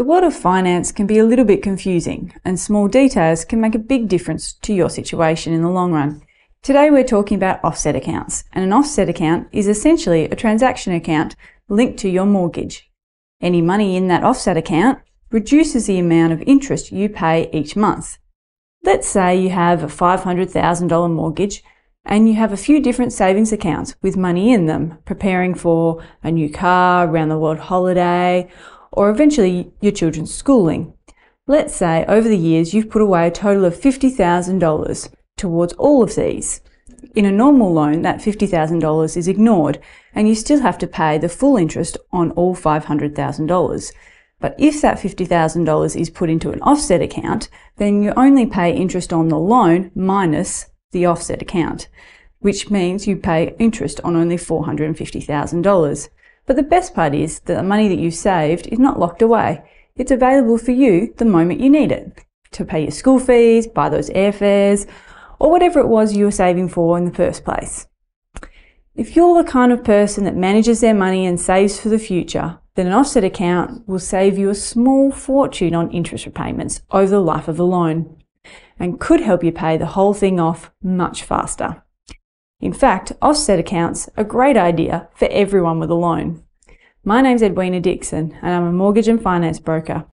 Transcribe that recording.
The world of finance can be a little bit confusing, and small details can make a big difference to your situation in the long run. Today we're talking about offset accounts, and an offset account is essentially a transaction account linked to your mortgage. Any money in that offset account reduces the amount of interest you pay each month. Let's say you have a $500,000 mortgage and you have a few different savings accounts with money in them, preparing for a new car, round the world holiday, or eventually your children's schooling. Let's say over the years you've put away a total of $50,000 towards all of these. In a normal loan, that $50,000 is ignored and you still have to pay the full interest on all $500,000. But if that $50,000 is put into an offset account, then you only pay interest on the loan minus the offset account, which means you pay interest on only $450,000. But the best part is that the money that you saved is not locked away. It's available for you the moment you need it to pay your school fees, buy those airfares, or whatever it was you were saving for in the first place. If you're the kind of person that manages their money and saves for the future, then an offset account will save you a small fortune on interest repayments over the life of the loan and could help you pay the whole thing off much faster. In fact, offset accounts are a great idea for everyone with a loan. My name's Edwena Dixon and I'm a mortgage and finance broker